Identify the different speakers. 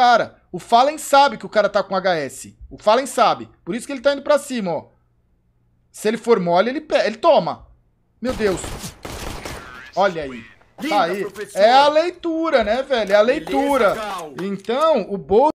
Speaker 1: cara. O Fallen sabe que o cara tá com HS. O Fallen sabe. Por isso que ele tá indo pra cima, ó. Se ele for mole, ele, ele toma. Meu Deus. Olha aí. Tá aí. É a leitura, né, velho? É a leitura. Então, o Bolt